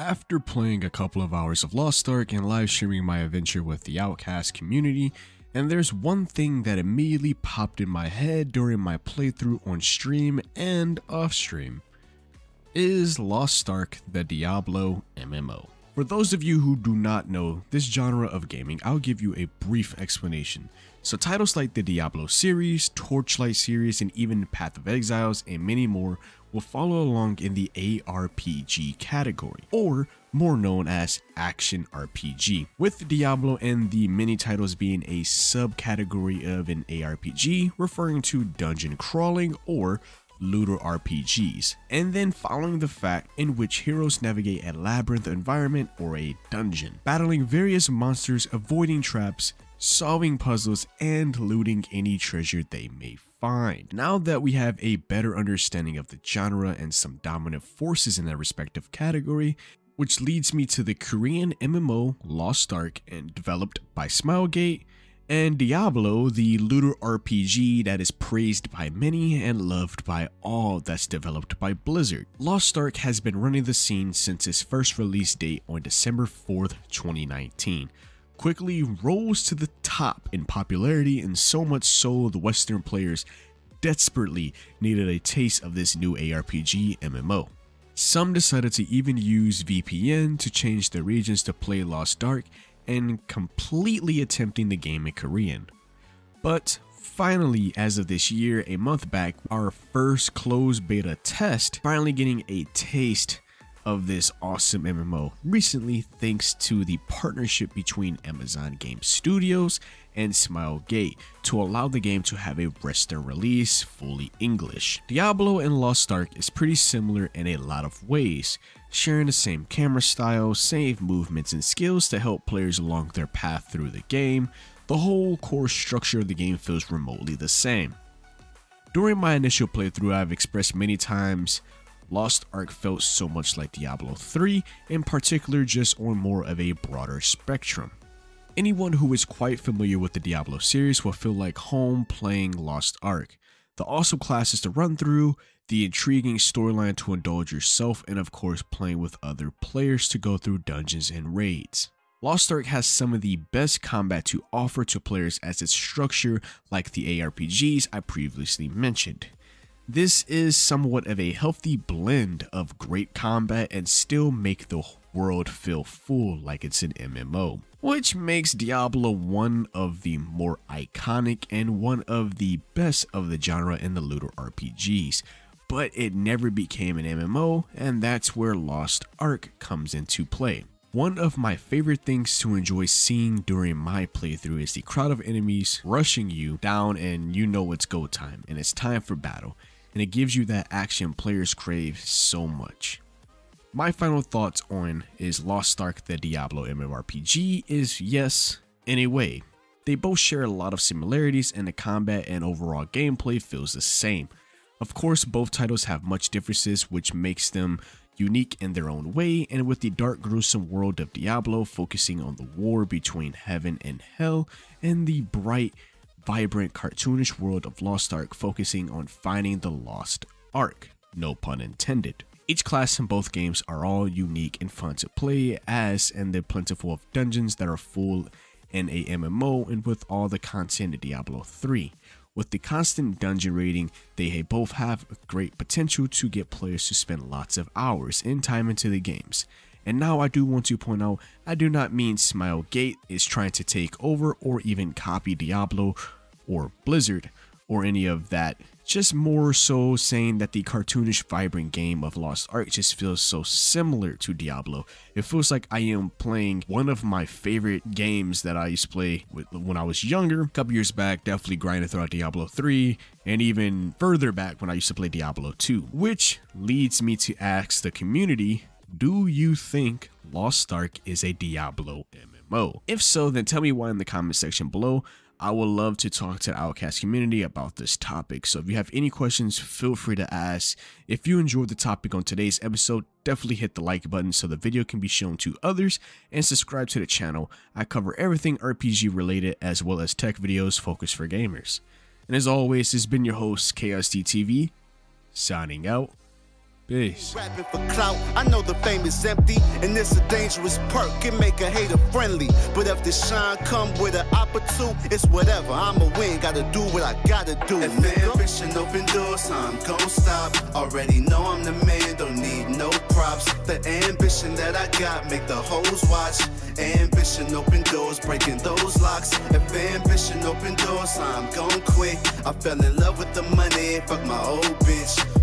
After playing a couple of hours of Lost Ark and live streaming my adventure with the Outcast community, and there's one thing that immediately popped in my head during my playthrough on stream and off stream. Is Lost Ark the Diablo MMO? For those of you who do not know this genre of gaming, I'll give you a brief explanation. So titles like the Diablo series, Torchlight series, and even Path of Exiles and many more will follow along in the ARPG category, or more known as Action RPG, with Diablo and the many titles being a subcategory of an ARPG, referring to dungeon crawling or looter RPGs, and then following the fact in which heroes navigate a labyrinth environment or a dungeon, battling various monsters, avoiding traps, solving puzzles, and looting any treasure they may find. Now that we have a better understanding of the genre and some dominant forces in that respective category, which leads me to the Korean MMO Lost Ark and developed by Smilegate, and Diablo, the looter RPG that is praised by many and loved by all that's developed by Blizzard. Lost Ark has been running the scene since its first release date on December 4th, 2019. Quickly rose to the top in popularity and so much so the Western players desperately needed a taste of this new ARPG MMO. Some decided to even use VPN to change their regions to play Lost Ark and completely attempting the game in Korean. But finally, as of this year, a month back, our first closed beta test, finally getting a taste of this awesome MMO recently thanks to the partnership between Amazon Game Studios and Smilegate to allow the game to have a Western release fully English. Diablo and Lost Ark is pretty similar in a lot of ways, sharing the same camera style, same movements and skills to help players along their path through the game. The whole core structure of the game feels remotely the same. During my initial playthrough, I've expressed many times Lost Ark felt so much like Diablo 3, in particular just on more of a broader spectrum. Anyone who is quite familiar with the Diablo series will feel like home playing Lost Ark. The awesome classes to run through, the intriguing storyline to indulge yourself, and of course playing with other players to go through dungeons and raids. Lost Ark has some of the best combat to offer to players as its structure like the ARPGs I previously mentioned. This is somewhat of a healthy blend of great combat and still make the world feel full like it's an MMO, which makes Diablo one of the more iconic and one of the best of the genre in the looter RPGs. But it never became an MMO, and that's where Lost Ark comes into play. One of my favorite things to enjoy seeing during my playthrough is the crowd of enemies rushing you down and you know it's go time and it's time for battle and it gives you that action players crave so much. My final thoughts on is Lost Ark the Diablo MMORPG is yes, in a way. They both share a lot of similarities and the combat and overall gameplay feels the same. Of course, both titles have much differences which makes them unique in their own way, and with the dark gruesome world of Diablo focusing on the war between heaven and hell, and the bright vibrant, cartoonish world of Lost Ark focusing on finding the lost Ark, no pun intended. Each class in both games are all unique and fun to play as, and they're plentiful of dungeons that are full in a MMO and with all the content in Diablo 3. With the constant dungeon raiding, they both have great potential to get players to spend lots of hours in time into the games. And now I do want to point out, I do not mean Smilegate is trying to take over or even copy Diablo or Blizzard or any of that. Just more so saying that the cartoonish, vibrant game of Lost Ark just feels so similar to Diablo. It feels like I am playing one of my favorite games that I used to play when I was younger. A couple years back, definitely grinding throughout Diablo 3, and even further back when I used to play Diablo 2. Which leads me to ask the community do you think Lost Ark is a Diablo MMO? If so, then tell me why in the comment section below. I would love to talk to the Outcast community about this topic. So if you have any questions, feel free to ask. If you enjoyed the topic on today's episode, definitely hit the like button so the video can be shown to others and subscribe to the channel. I cover everything RPG related as well as tech videos focused for gamers. And as always, this has been your host, ChaosDTV, signing out. Peace. Rapping for clout, I know the fame is empty, and it's a dangerous perk. It make a hater friendly, but if the shine come with an opportunity, it's whatever. I'ma win, gotta do what I gotta do. If the ambition open doors, I'm gon' stop. Already know I'm the man, don't need no props. The ambition that I got make the hoes watch. Ambition open doors, breaking those locks. If ambition open doors, I'm gon' quit. I fell in love with the money, fuck my old bitch.